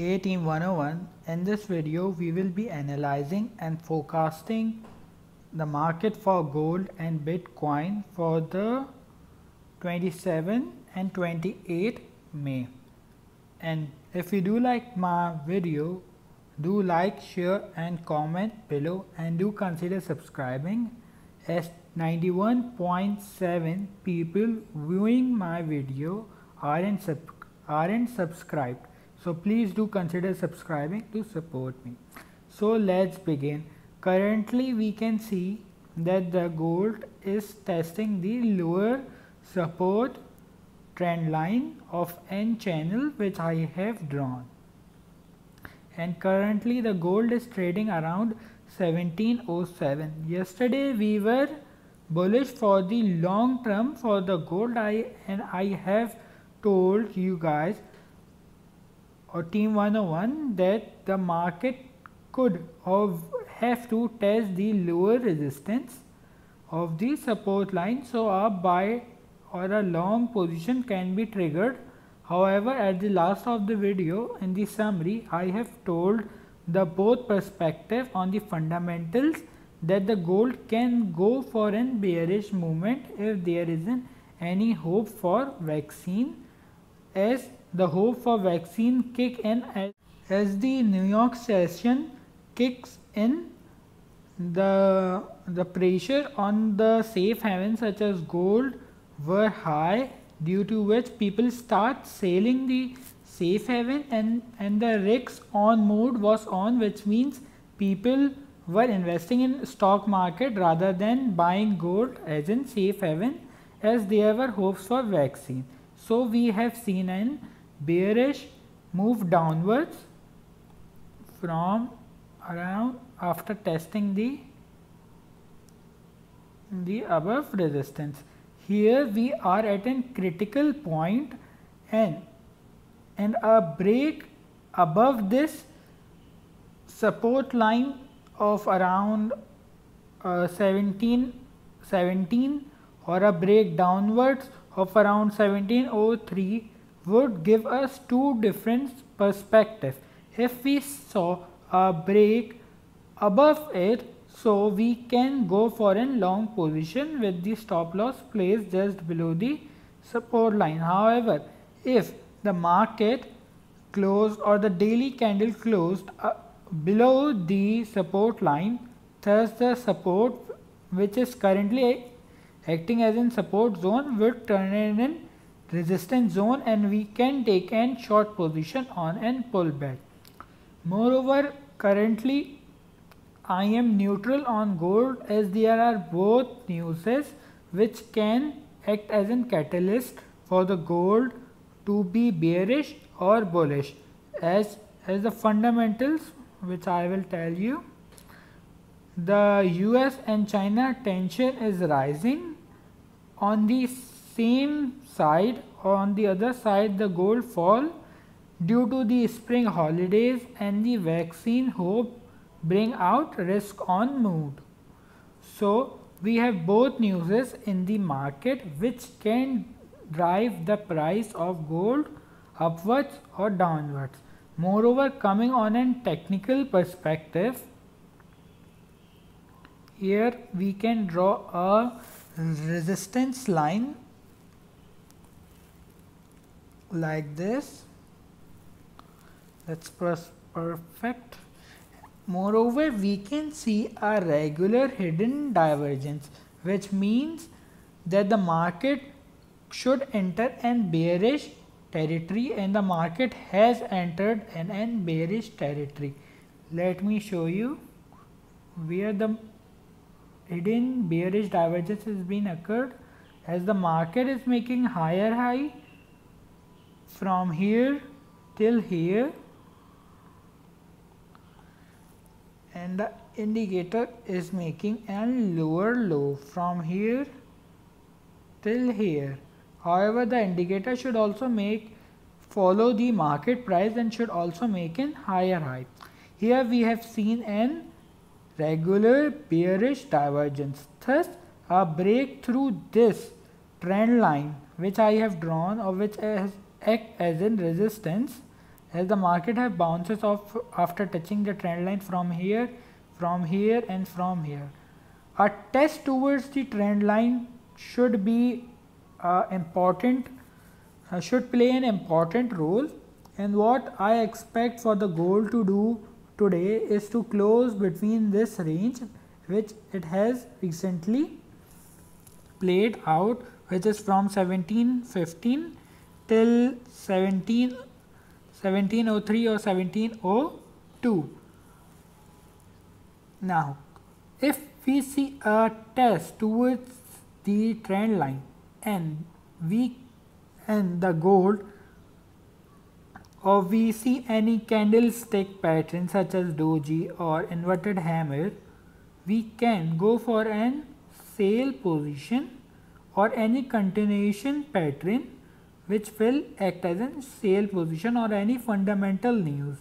Hey Team 101, in this video we will be analyzing and forecasting the market for gold and Bitcoin for the 27 and 28 May. And if you do like my video, do like, share and comment below and do consider subscribing as 91.7 people viewing my video aren't, sub aren't subscribed. So please do consider subscribing to support me. So let's begin. Currently we can see that the gold is testing the lower support trend line of N channel which I have drawn and currently the gold is trading around 1707 yesterday we were bullish for the long term for the gold I and I have told you guys or team 101 that the market could have to test the lower resistance of the support line. So a buy or a long position can be triggered. However at the last of the video in the summary I have told the both perspective on the fundamentals that the gold can go for an bearish movement if there isn't any hope for vaccine. As the hope for vaccine kick in as, the New York session kicks in. The the pressure on the safe haven such as gold were high due to which people start selling the safe haven and and the risks on mode was on which means people were investing in stock market rather than buying gold as in safe haven as there were hopes for vaccine. So we have seen an bearish move downwards from around after testing the the above resistance. Here we are at a critical point and and a break above this support line of around uh, 17 17 or a break downwards of around 1703 would give us two different perspectives. If we saw a break above it, so we can go for a long position with the stop loss placed just below the support line. However, if the market closed or the daily candle closed uh, below the support line, thus the support which is currently acting as in support zone would turn in resistance zone and we can take an short position on an pullback. Moreover, currently I am neutral on gold as there are both newses which can act as a catalyst for the gold to be bearish or bullish as as the fundamentals which I will tell you the US and China tension is rising on the same side on the other side the gold fall due to the spring holidays and the vaccine hope bring out risk on mood. So we have both newses in the market which can drive the price of gold upwards or downwards. Moreover coming on a technical perspective here we can draw a resistance line like this. Let's press perfect. Moreover we can see a regular hidden divergence which means that the market should enter an bearish territory and the market has entered an, an bearish territory. Let me show you where the hidden bearish divergence has been occurred. As the market is making higher high from here till here. And the indicator is making a lower low from here till here. However the indicator should also make follow the market price and should also make an higher high. Here we have seen an regular bearish divergence. Thus a break through this trend line which I have drawn or which has act as in resistance as the market have bounces off after touching the trend line from here from here and from here. A test towards the trend line should be uh, important uh, should play an important role. And what I expect for the gold to do today is to close between this range which it has recently played out which is from 1715 till 17 1703 or 1702. Now, if we see a test towards the trend line and we and the gold or we see any candlestick pattern such as doji or inverted hammer, we can go for an sale position or any continuation pattern which will act as a sale position or any fundamental news.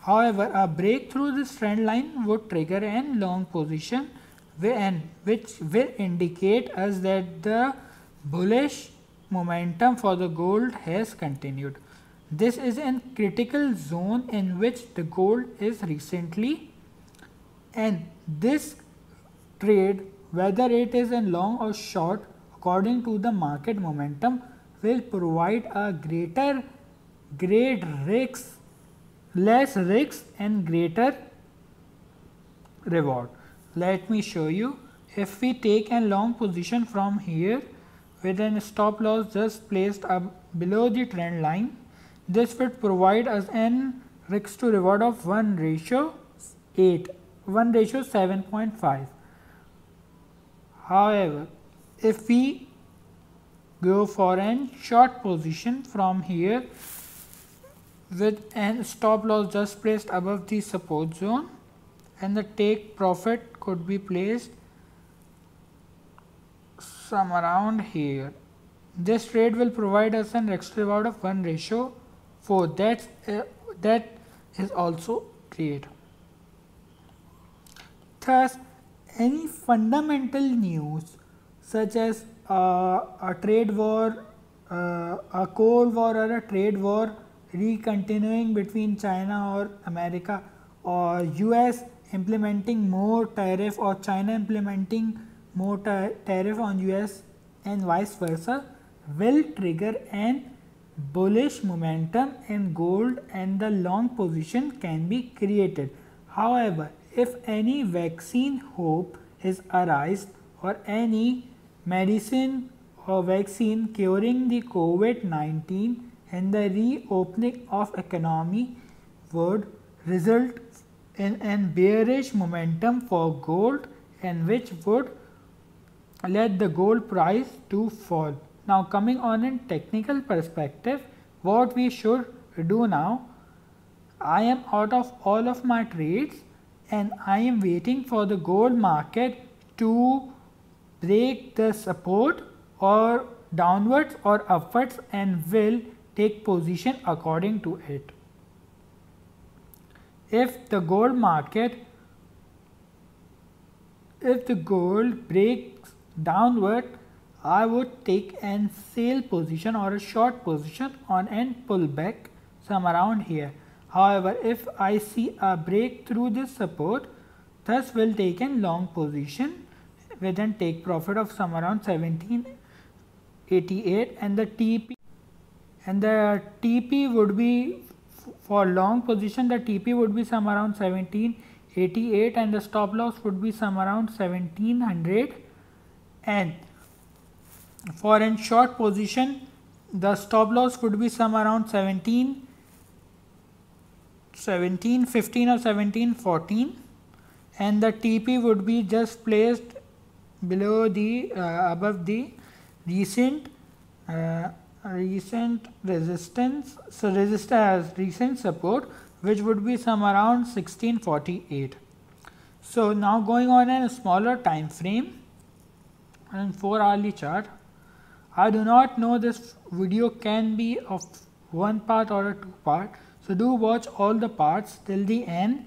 However, a break through this trend line would trigger a long position and which will indicate us that the bullish momentum for the gold has continued. This is a critical zone in which the gold is recently and this trade whether it is in long or short according to the market momentum will provide a greater great risks, less risks and greater reward. Let me show you. If we take a long position from here with a stop loss just placed below the trend line, this would provide us an risk to reward of 1 ratio 8, 1 ratio 7.5. However, if we go for an short position from here with an stop loss just placed above the support zone and the take profit could be placed some around here. This trade will provide us an extra reward of 1 ratio 4 that's uh, that is also great. Thus any fundamental news such as a trade war, uh, a cold war or a trade war recontinuing between China or America or US implementing more tariff or China implementing more tariff on US and vice versa will trigger an bullish momentum in gold and the long position can be created. However, if any vaccine hope is arised or any medicine or vaccine curing the COVID-19 and the reopening of economy would result in an bearish momentum for gold and which would let the gold price to fall. Now coming on in technical perspective, what we should do now, I am out of all of my trades and I am waiting for the gold market to break the support or downwards or upwards and will take position according to it. If the gold market, if the gold breaks downward, I would take an sale position or a short position on an pullback some around here. However, if I see a break through this support, thus will take a long position we then take profit of some around 1788 and the TP and the TP would be for long position the TP would be some around 1788 and the stop loss would be some around 1700 and for in short position the stop loss would be some around 17 17 15 or 17 14 and the TP would be just placed below the uh, above the recent uh, recent resistance so resistance as recent support which would be some around 1648 so now going on in a smaller time frame and 4 hourly chart I do not know this video can be of one part or a two part. So do watch all the parts till the end.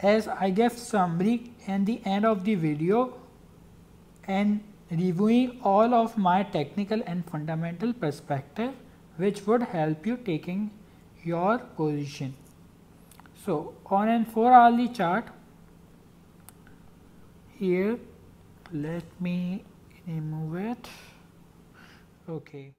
As I give summary and the end of the video and reviewing all of my technical and fundamental perspective which would help you taking your position. So, on an 4 hourly chart here let me remove it okay